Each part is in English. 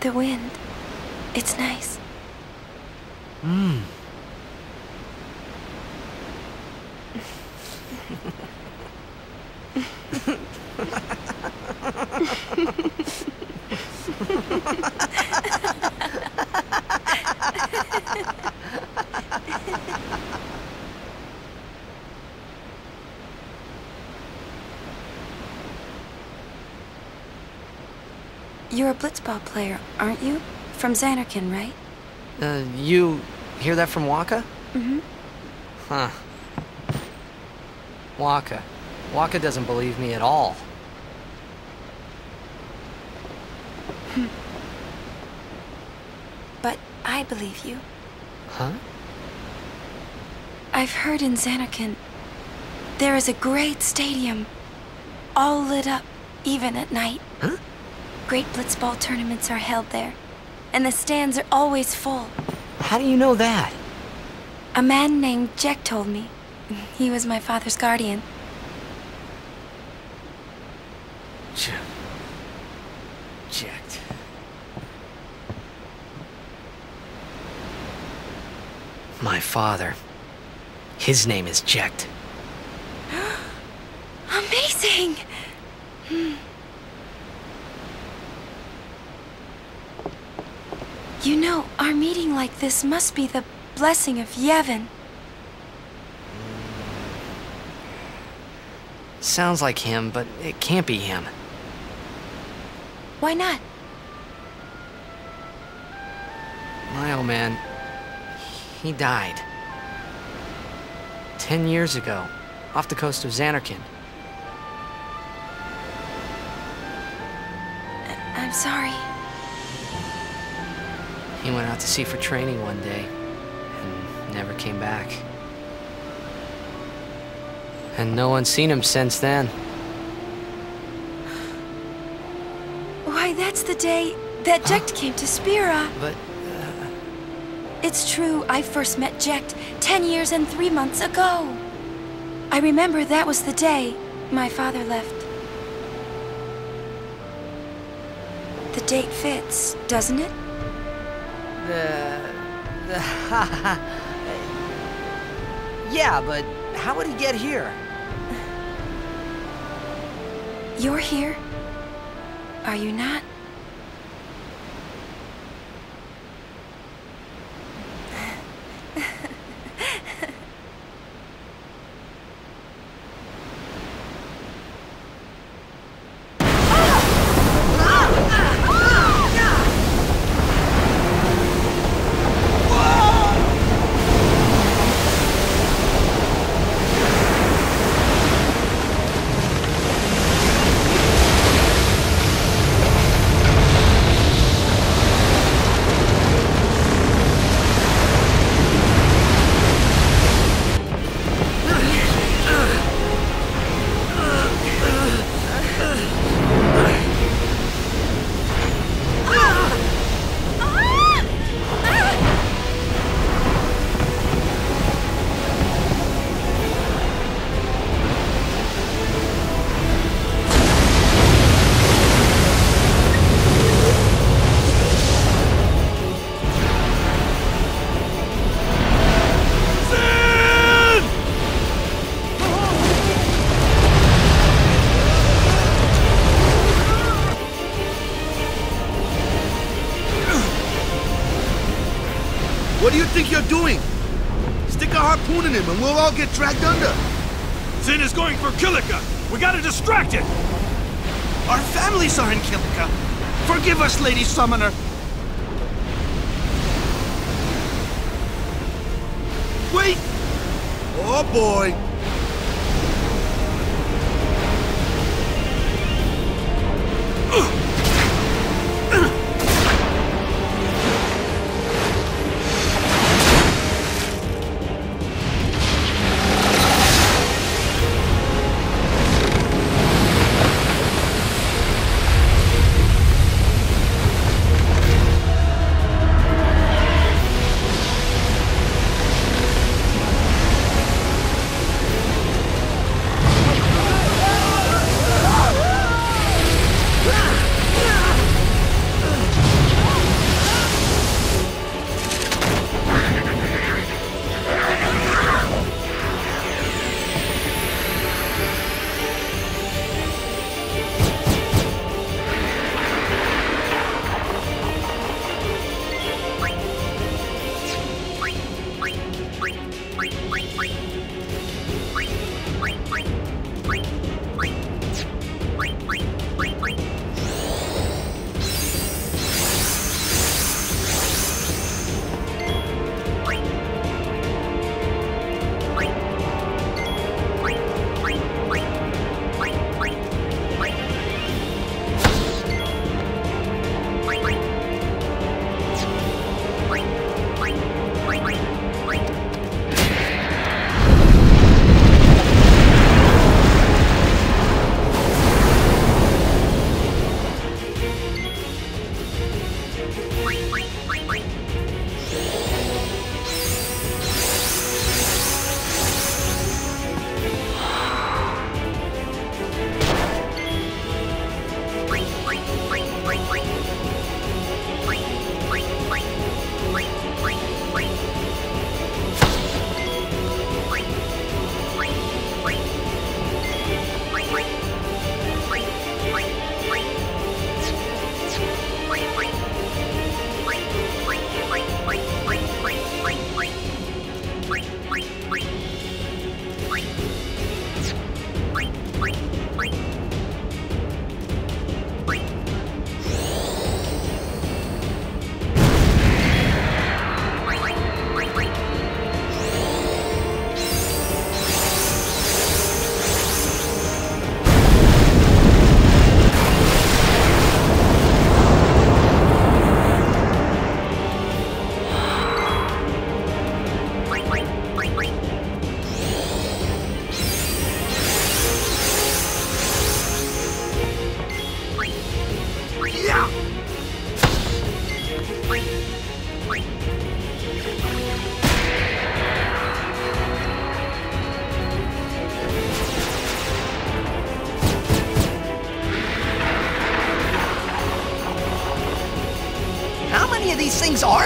The wind. It's nice. Mmm. You're a blitzball player, aren't you? From Zanarkand, right? Uh, you hear that from Wakka? Mm-hmm. Huh. Wakka. Wakka doesn't believe me at all. But I believe you. Huh? I've heard in Zanarkand there is a great stadium, all lit up, even at night. Huh? Great blitzball tournaments are held there, and the stands are always full. How do you know that? A man named Jecht told me. He was my father's guardian. Ch Jecht. My father. His name is Jecht. Amazing! Hmm. You know, our meeting like this must be the blessing of Yevon. Sounds like him, but it can't be him. Why not? My old man, he died. Ten years ago, off the coast of Zanarkand. I'm sorry. He went out to sea for training one day, and never came back. And no one's seen him since then. Why, that's the day that Jecht came to Spira. But uh, It's true, I first met Jecht ten years and three months ago. I remember that was the day my father left. The date fits, doesn't it? The... the... yeah, but how would he get here? You're here. Are you not? him and we'll all get dragged under. Sin is going for Kilika. We gotta distract it. Our families are in Kilika. Forgive us, Lady Summoner. Wait! Oh boy! Ugh.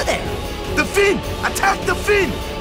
Are? The fin! Attack the fin!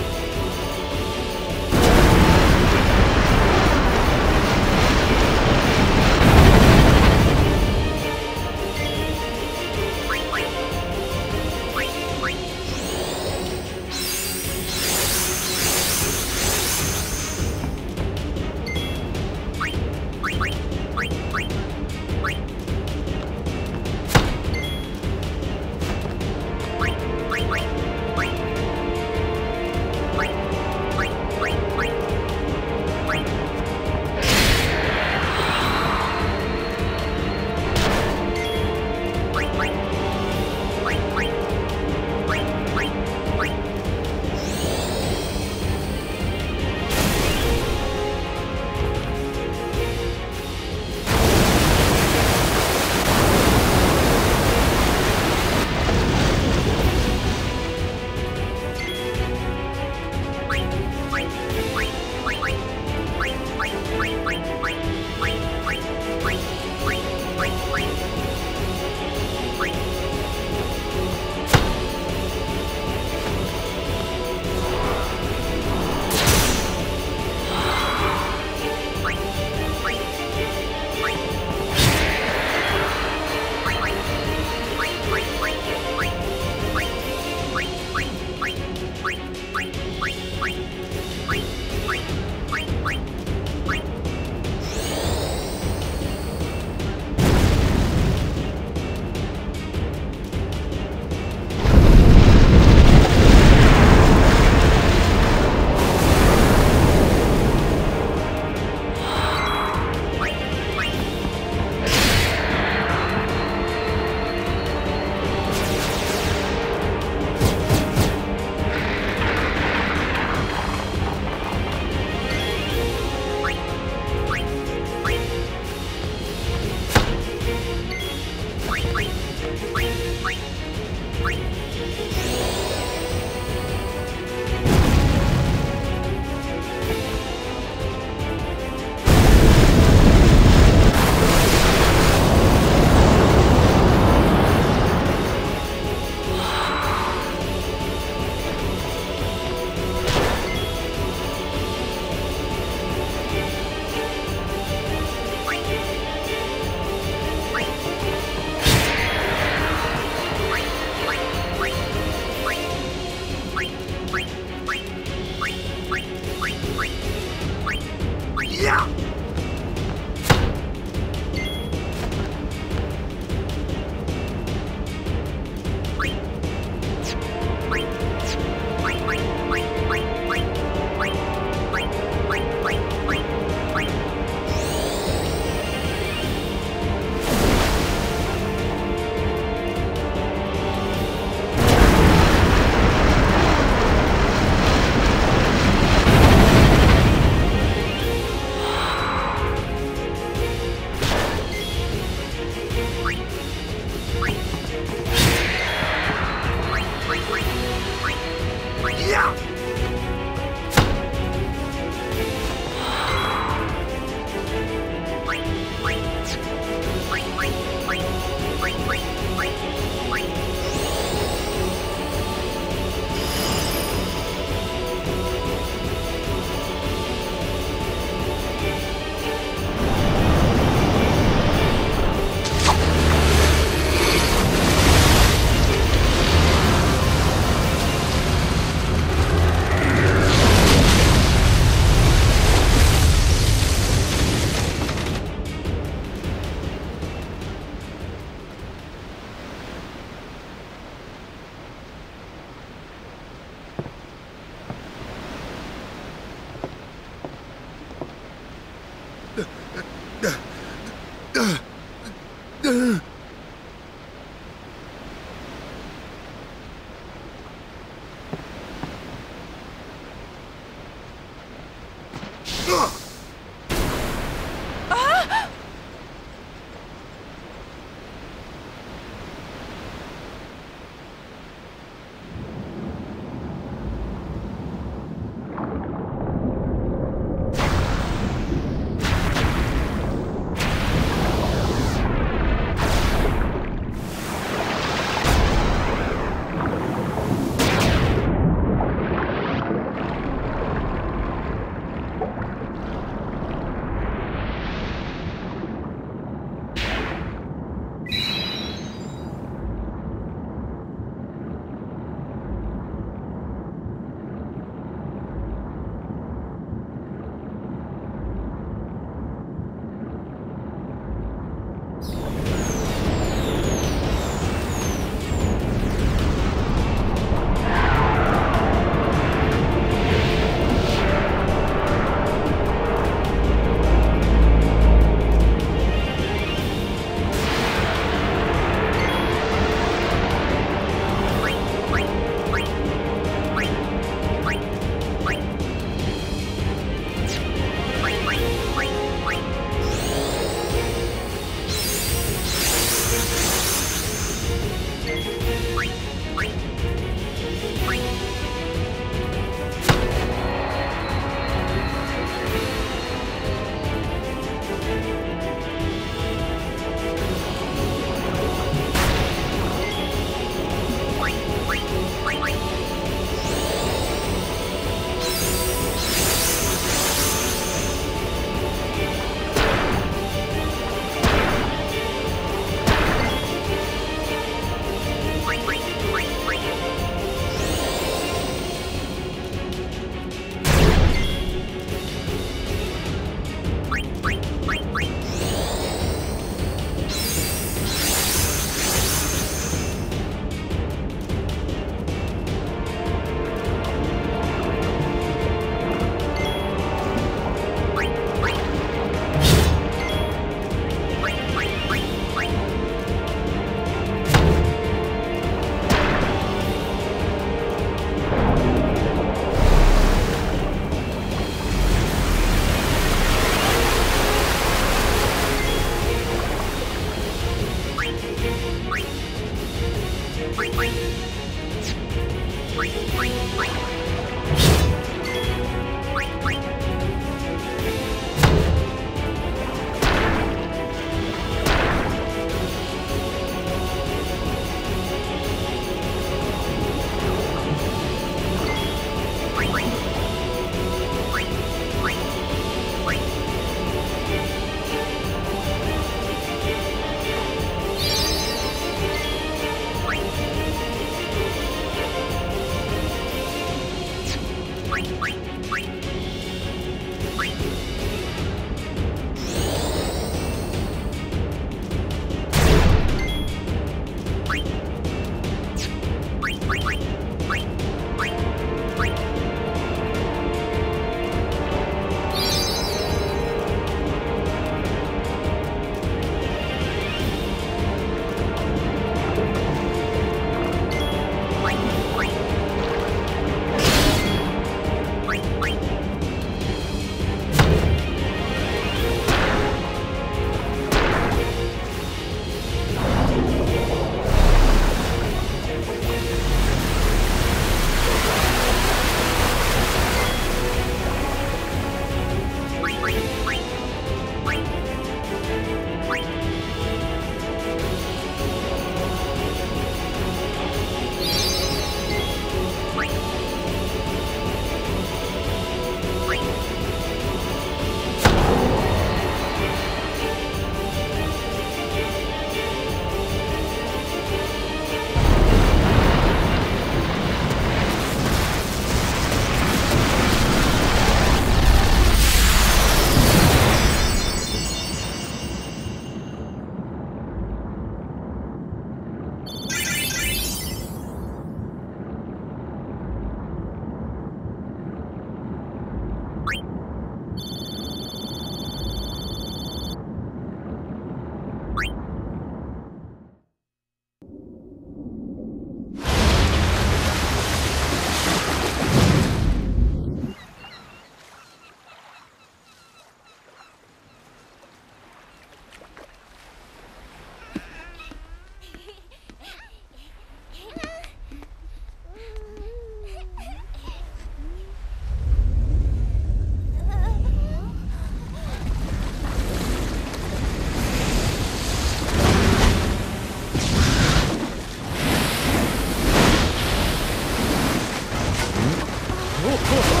Oh, oh, oh.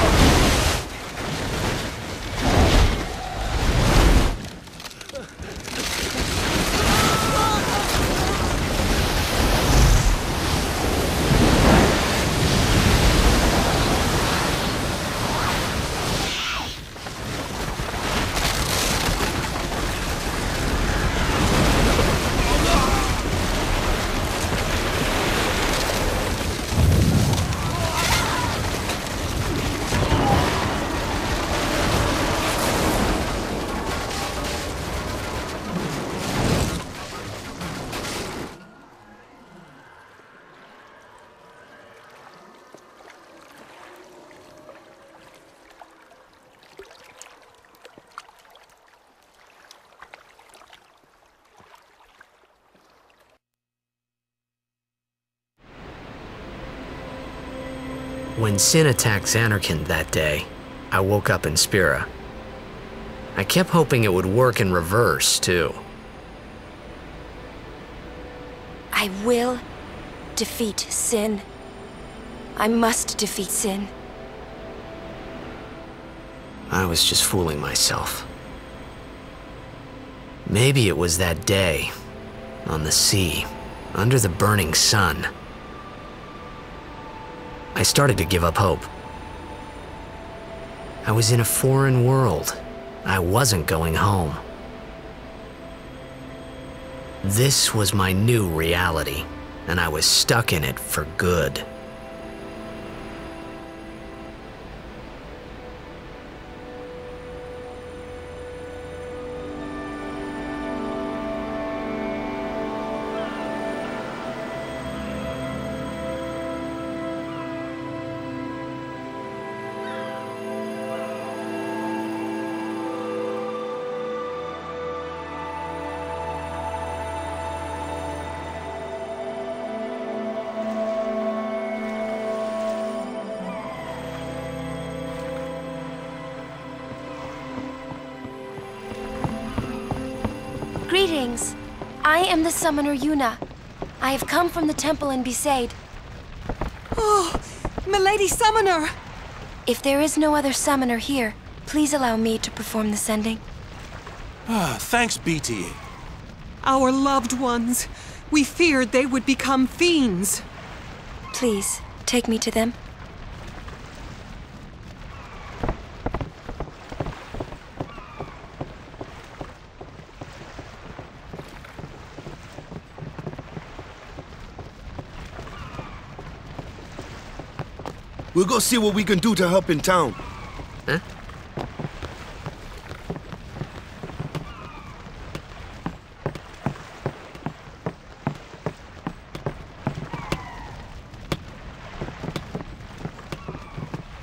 When Sin attacked Zanarkand that day, I woke up in Spira. I kept hoping it would work in reverse, too. I will defeat Sin. I must defeat Sin. I was just fooling myself. Maybe it was that day, on the sea, under the burning sun. I started to give up hope. I was in a foreign world. I wasn't going home. This was my new reality, and I was stuck in it for good. Greetings. I am the summoner Yuna. I have come from the temple in Besaid. Oh, Milady Summoner! If there is no other summoner here, please allow me to perform the sending. Ah, thanks, BT. Our loved ones. We feared they would become fiends. Please, take me to them. We'll go see what we can do to help in town. Huh?